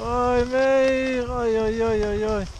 Ay mey ay ay ay ay ay.